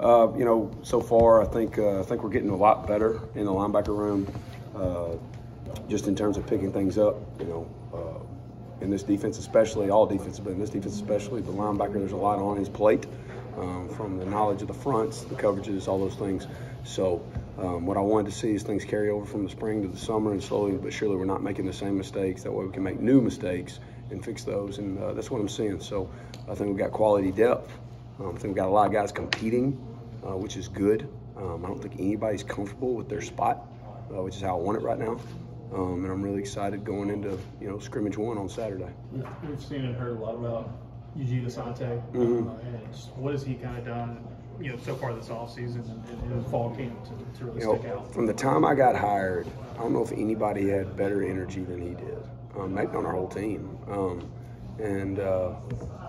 Uh, you know, so far I think uh, I think we're getting a lot better in the linebacker room, uh, just in terms of picking things up. You know, uh, in this defense, especially all defenses, but in this defense especially, the linebacker there's a lot on his plate, um, from the knowledge of the fronts, the coverages, all those things. So. Um, what I wanted to see is things carry over from the spring to the summer, and slowly but surely we're not making the same mistakes. That way we can make new mistakes and fix those, and uh, that's what I'm seeing. So I think we've got quality depth. Um, I think we've got a lot of guys competing, uh, which is good. Um, I don't think anybody's comfortable with their spot, uh, which is how I want it right now. Um, and I'm really excited going into you know scrimmage one on Saturday. We've seen and heard a lot about Eugene Asante, Mhm. uh, and what has he kind of done, you know, so far this offseason and, and fall camp to, to really You know, stick out? from the time I got hired, I don't know if anybody had better energy than he did. Um, maybe on our whole team. Um, and uh,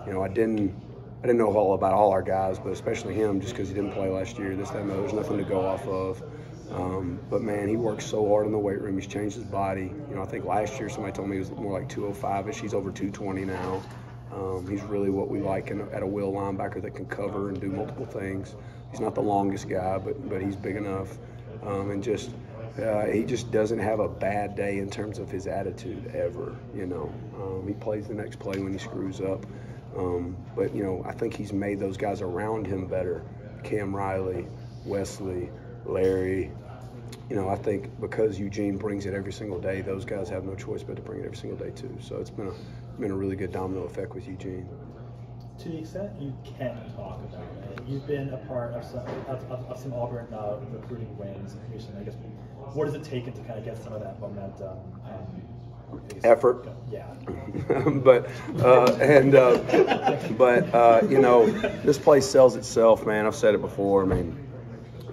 you know, I didn't, I didn't know all about all our guys, but especially him, just because he didn't play last year. This, that, and. There's nothing to go off of. Um, but man, he works so hard in the weight room. He's changed his body. You know, I think last year somebody told me he was more like 205ish. He's over 220 now. Um, he's really what we like in, at a will linebacker that can cover and do multiple things. He's not the longest guy, but but he's big enough, um, and just uh, he just doesn't have a bad day in terms of his attitude ever. You know, um, he plays the next play when he screws up, um, but you know I think he's made those guys around him better. Cam Riley, Wesley, Larry. You know, I think because Eugene brings it every single day, those guys have no choice but to bring it every single day too. So it's been a been a really good domino effect with Eugene. To the extent you can talk about it, you've been a part of some of, of, some Auburn uh, recruiting wins recently. I guess what has it taken to kind of get some of that momentum? Um, Effort. Yeah. but uh, and uh, but uh, you know this place sells itself, man. I've said it before. I mean,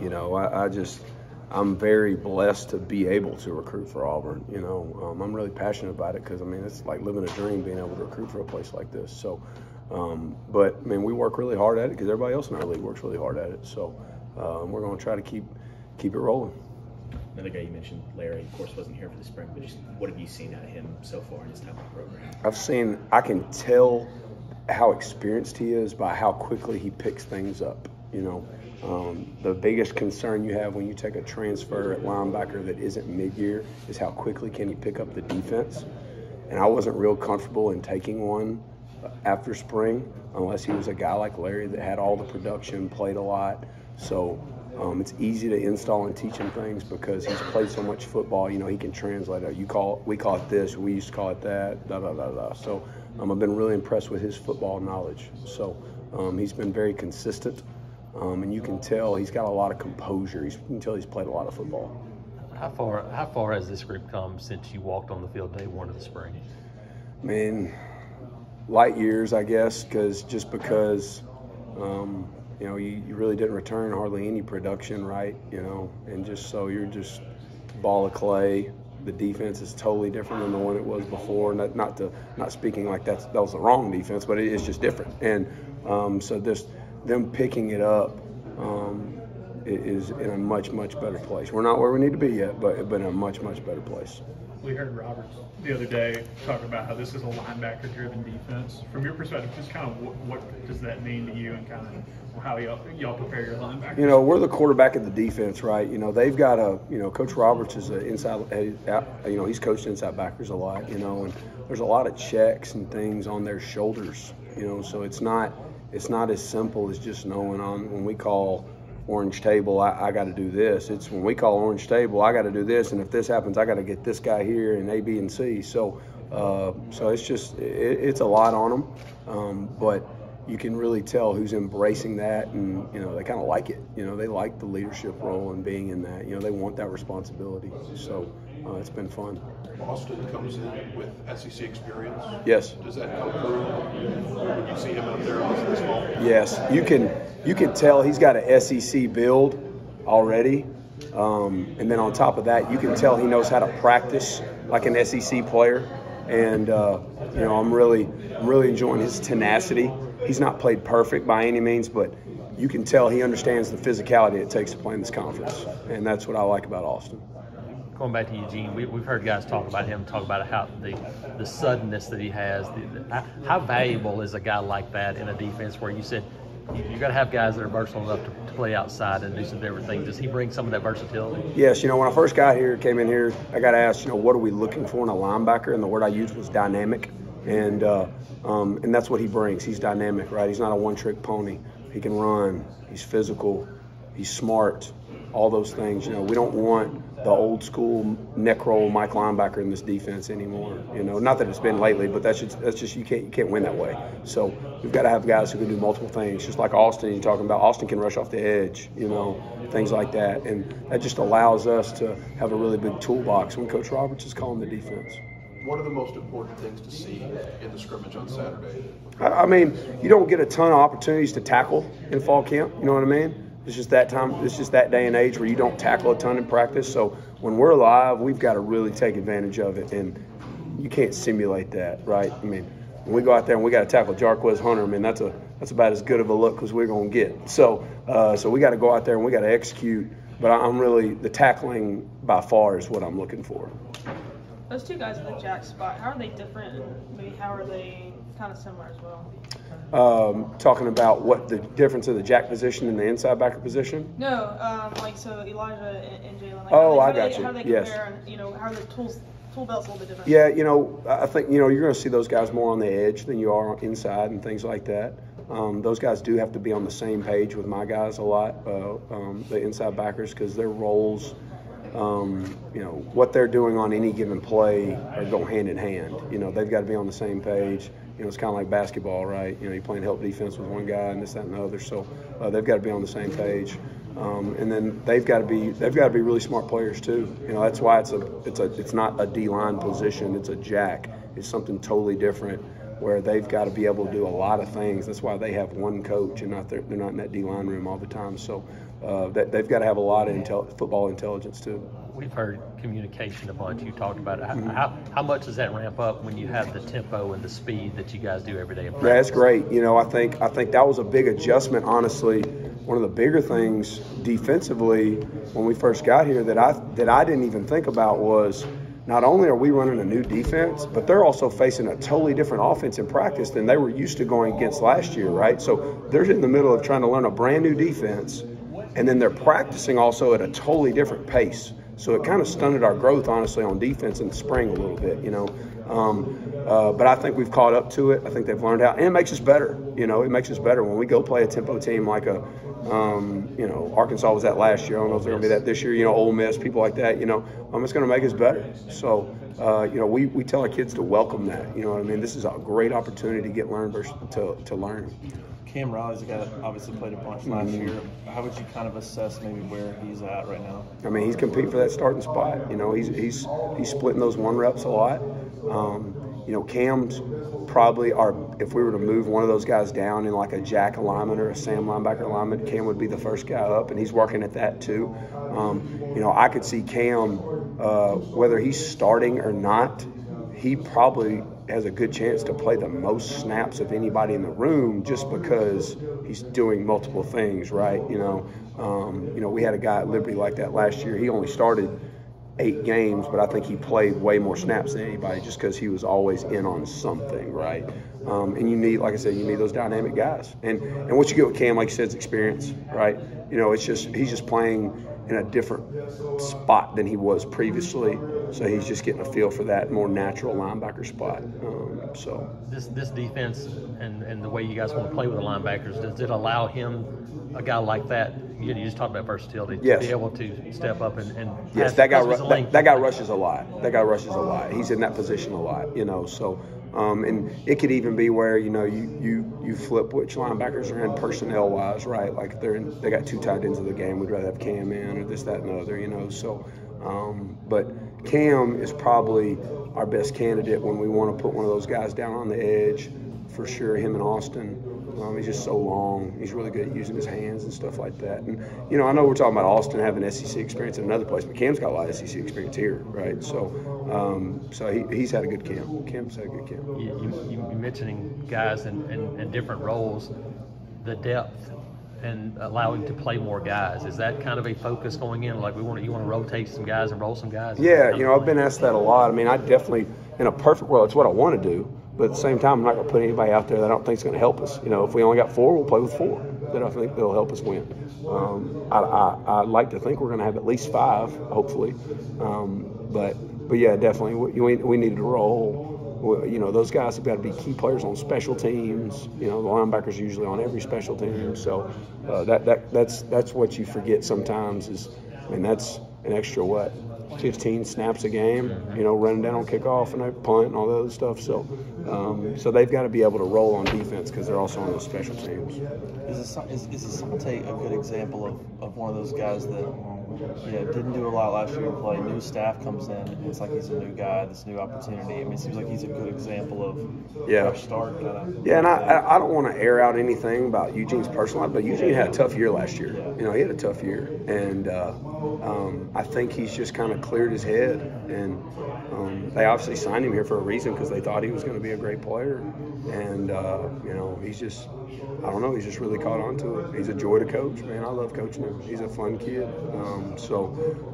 you know, I, I just I'm very blessed to be able to recruit for Auburn. You know, um, I'm really passionate about it because I mean it's like living a dream being able to recruit for a place like this. So, um, but I mean we work really hard at it because everybody else in our league works really hard at it. So um, we're going to try to keep keep it rolling. Another guy you mentioned, Larry, of course, wasn't here for the spring, but just what have you seen out of him so far in his time on the program? I've seen, I can tell how experienced he is by how quickly he picks things up. You know, um, the biggest concern you have when you take a transfer at linebacker that isn't mid-year is how quickly can he pick up the defense. And I wasn't real comfortable in taking one after spring unless he was a guy like Larry that had all the production, played a lot. So um, it's easy to install and teach him things because he's played so much football. You know, he can translate it. You call we call it this, we used to call it that, da da da da. So um, I've been really impressed with his football knowledge. So um, he's been very consistent, um, and you can tell he's got a lot of composure. He's, you can tell he's played a lot of football. How far how far has this group come since you walked on the field day one of the spring? I mean, light years, I guess, because just because, um, you know, you, you really didn't return hardly any production, right? You know, and just so you're just ball of clay. The defense is totally different than the one it was before. Not, not to not speaking like that's that was the wrong defense, but it is just different. And um, so this them picking it up um, is in a much much better place. We're not where we need to be yet, but but in a much much better place. We heard Roberts the other day talk about how this is a linebacker-driven defense. From your perspective, just kind of what, what does that mean to you, and kind of how y'all, y'all prepare your linebackers? You know, we're the quarterback of the defense, right? You know, they've got a, you know, Coach Roberts is an inside, you know, he's coached inside backers a lot, you know, and there's a lot of checks and things on their shoulders, you know, so it's not, it's not as simple as just knowing on when we call orange table, I, I got to do this. It's when we call orange table, I got to do this, and if this happens, I got to get this guy here and A, B, and C. So, uh, so it's just, it, it's a lot on them, um, but you can really tell who's embracing that and you know they kind of like it you know they like the leadership role and being in that you know they want that responsibility so uh, it's been fun. Austin comes in with SEC experience. yes. Does that come through? When you see him out there this fall? yes. You can you can tell he's got a SEC build already. Um, and then on top of that you can tell he knows how to practice like an SEC player. And uh, you know i'm really i'm really enjoying his tenacity. He's not played perfect by any means but you can tell he understands the physicality it takes to play in this conference. And that's what i like about austin Going back to Eugene, we, we've heard guys talk about him, talk about how the the suddenness that he has. The, the, how, valuable is a guy like that in a defense where you said you, you got to have guys that are versatile enough to, to play outside and do some different things. Does he bring some of that versatility? Yes, you know, when I first got here, came in here, I got asked, you know, what are we looking for in a linebacker? And the word I used was dynamic. And, uh, um, and that's what he brings. He's dynamic, right? He's not a one trick pony. He can run, he's physical, he's smart, all those things. You know, we don't want the old school neck roll Mike linebacker in this defense anymore. You know, not that it's been lately, but that's just that's just you can't you can't win that way. So we've got to have guys who can do multiple things, just like Austin. You're talking about Austin can rush off the edge, you know, things like that, and that just allows us to have a really big toolbox when Coach Roberts is calling the defense. What are the most important things to see in the scrimmage on Saturday? I I mean, you don't get a ton of opportunities to tackle in fall camp. You know what I mean? It's just that time. It's just that day and age where you don't tackle a ton in practice. So when we're live, we've got to really take advantage of it, and you can't simulate that, right? I mean, when we go out there and we got to tackle Jarquez Hunter, I mean that's a that's about as good of a look as we're gonna get. So uh, so we got to go out there and we got to execute. But I'm really the tackling by far is what I'm looking for. Those two guys at the jack spot, how are they different? Maybe how are they kind of similar as well? Um, talking about what the difference of the jack position and the inside backer position. No, um, like so Elijah and, and Jalen. Like Oh, how I they, how got they, you. How they Yes. compare and you know how are the tools tool belts a little bit different? Yeah, you know, I think you know you're going to see those guys more on the edge than you are on inside and things like that. Um, those guys do have to be on the same page with my guys a lot, uh, um, the inside backers, because their roles, um, you know, what they're doing on any given play are go hand in hand. You know, they've got to be on the same page. You know, it's kind of like basketball, right? You know, you're playing help defense with one guy and this, that, and the other. So uh, they've got to be on the same page. Um, and then they've got to be they've got to be really smart players too. You know that's why it's a it's a it's not a D line position. It's a jack. It's something totally different where they've got to be able to do a lot of things. That's why they have one coach and not they're, they're not in that D line room all the time. So uh, that, they've got to have a lot of intel, football intelligence too. We've heard communication a bunch. You talked about it. How, Mm-hmm. how, how much does that ramp up when you have the tempo and the speed that you guys do every day? that's great. You know, I think I think that was a big adjustment. Honestly, one of the bigger things defensively when we first got here that I that I didn't even think about was not only are we running a new defense, but they're also facing a totally different offense in practice than they were used to going against last year, right? So they're in the middle of trying to learn a brand new defense, and then they're practicing also at a totally different pace. So it kind of stunted our growth, honestly, on defense in the spring a little bit, you know. Um, uh, but I think we've caught up to it. I think they've learned how, and it makes us better. You know, it makes us better when we go play a tempo team like a, um, you know, Arkansas was that last year. I don't know if they're going to be that this year. You know, Ole Miss, people like that. You know, um, it's going to make us better. So, uh, you know, we, we tell our kids to welcome that. You know what I mean? This is a great opportunity to get learn versus to, to learn. Cam Riley's a guy that obviously played a bunch last year. How would you kind of assess maybe where he's at right now? I mean, he's competing for that starting spot. You know, he's he's he's splitting those one reps a lot. Um, you know, Cam's probably our. If we were to move one of those guys down in like a Jack alignment or a Sam linebacker alignment, Cam would be the first guy up, and he's working at that too. Um, you know, I could see Cam, uh, whether he's starting or not, he probably has a good chance to play the most snaps of anybody in the room just because he's doing multiple things, right? You know, um, you know, we had a guy at Liberty like that last year. He only started eight games, but I think he played way more snaps than anybody just because he was always in on something, right? Um, and you need, like I said, you need those dynamic guys. And and what you get with Cam, like you said, is experience, right? You know, it's just he's just playing in a different spot than he was previously, so he's just getting a feel for that more natural linebacker spot. Um, so This this defense and, and the way you guys want to play with the linebackers, does it allow him, a guy like that, you, you just talked about versatility, Yes. to be able to step up and, and Yes, pass- that guy because of his ru- that, that guy rushes a lot. That guy rushes a lot. He's in that position a lot, you know. So, um, and it could even be where you know you you you flip which linebackers are in personnel wise, right? Like if they're in, they got two tight ends of the game. We'd rather have Cam in or this, that, and the other, you know. So, um, but Cam is probably our best candidate when we want to put one of those guys down on the edge, for sure. Him and Austin. Um, he's just so long. He's really good at using his hands and stuff like that. And you know, I know we're talking about Austin having SEC experience in another place, but Cam's got a lot of SEC experience here, right? So, um, so he, he's had a good camp. Cam's had a good camp. you, you, you mentioning guys in, in, in different roles, the depth and allowing to play more guys. Is that kind of a focus going in? Like we want to, you want to rotate some guys and roll some guys? Yeah, you know, I've been asked that a lot. I mean, I definitely, in a perfect world, it's what I want to do. But at the same time, I'm not going to put anybody out there that I don't think is going to help us. You know, if we only got four, we'll play with four. that I think they'll help us win. Um, I, I, I'd like to think we're going to have at least five, hopefully. Um, but but yeah, definitely we, we, we needed to roll. You know, those guys have got to be key players on special teams. You know, the linebackers usually on every special team. So uh, that, that that's that's what you forget sometimes is, I mean, that's an extra what, 15 snaps a game. You know, running down on kickoff and a punt and all that other stuff. So um, so they've got to be able to roll on defense because they're also on those special teams. Is, is, is Asante a good example of, of one of those guys that yeah, didn't do a lot last year play? New staff comes in, and it's like he's a new guy, this new opportunity. I mean, it seems like he's a good example of Yeah. fresh start kind of. Yeah, and I, I I don't want to air out anything about Eugene's personal life, but Eugene had a tough year last year. You know, he had a tough year, and uh, um, I think he's just kind of cleared his head. And um, they obviously signed him here for a reason because they thought he was going to be a great player. And uh, you know, he's just, I don't know, he's just really caught on to it. He's a joy to coach, man. I love coaching him. He's a fun kid. Um, so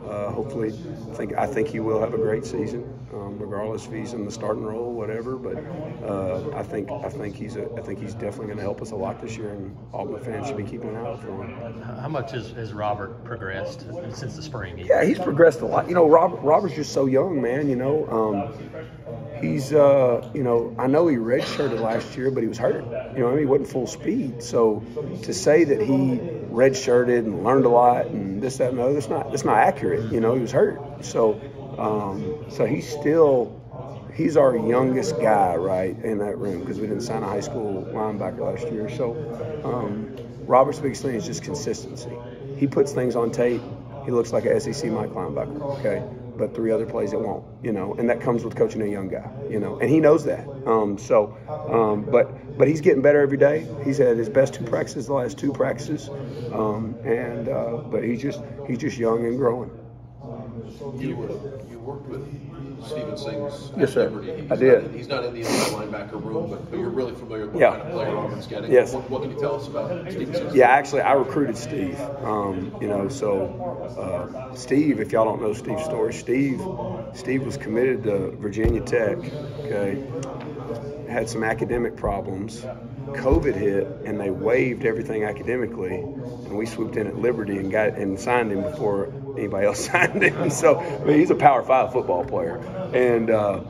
uh, hopefully, I think I think he will have a great season, um, regardless if he's in the starting role, whatever. But uh, I think I think he's a, I think he's definitely going to help us a lot this year, and Auburn fans should be keeping an eye out for him. How much has, has Robert progressed since the spring? Yeah, he's progressed a lot. You know, Robert Robert's just so young, man. You know, um, he's uh, you know, I know he redshirted last year, but he was hurt. You know, I mean, he wasn't full speed. So to say that he redshirted and learned a lot and this, that, and the other, that's not that's not accurate. You know, he was hurt. So um, so he's still. He's our youngest guy, right, in that room because we didn't sign a high school linebacker last year. So, um, Robert's biggest thing is just consistency. He puts things on tape. He looks like a SEC Mike linebacker, okay? But three other plays it won't, you know, and that comes with coaching a young guy, you know, and he knows that. Um, so, um, but but he's getting better every day. He's had his best two practices the last two practices, um, and uh, but he's just he's just young and growing. You, uh, you worked with Steven Sings at Yes, sir. Liberty. He's I did. Not, he's not in the inside linebacker room, but, but you're really familiar with what Yeah. kind of player Auburn's getting. Yes. What, what can you tell us about Steven Sings? Yeah, actually, I recruited Steve. Um, you know, so uh, Steve, if y'all don't know Steve's story, Steve, Steve was committed to Virginia Tech. Okay, had some academic problems. COVID hit, and they waived everything academically, and we swooped in at Liberty and got and signed him before anybody else signed him. So, I mean, he's a Power Five football player, and. Uh,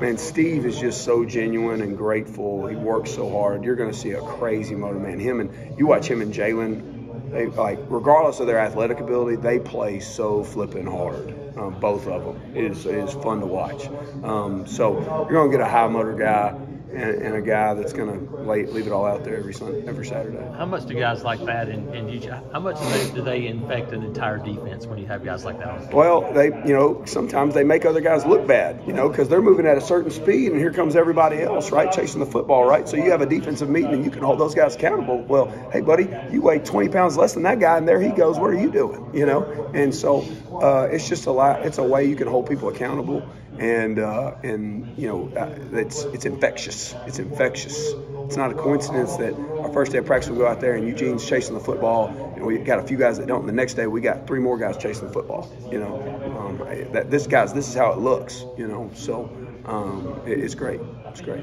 Man, Steve is just so genuine and grateful. He works so hard. You're going to see a crazy motor man. Him and you watch him and Jalen. They like, regardless of their athletic ability, they play so flipping hard. Um, both of them it is it is fun to watch. Um, so you're going to get a high motor guy and, and a guy that's going to leave it all out there every Sunday, every Saturday. How much do guys like that in, in Utah? How much do they, do they infect an entire defense when you have guys like that on the field? Well, they, you know, sometimes they make other guys look bad, you know, because they're moving at a certain speed, and here comes everybody else, right, chasing the football, right? So you have a defensive meeting, and you can hold those guys accountable. Well, hey, buddy, you weigh 20 pounds less than that guy, and there he goes. What are you doing? You know, and so uh, it's just a lot. It's a way you can hold people accountable, and uh, and you know, uh, it's it's infectious. It's infectious. It's not a coincidence that our first day of practice we go out there and Eugene's chasing the football, and we got a few guys that don't. And the next day we got three more guys chasing the football. You know, um, that this guys, this is how it looks. You know, so um, it, it's great. It's great.